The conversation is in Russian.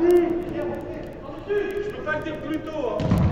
Что так не вкрыто?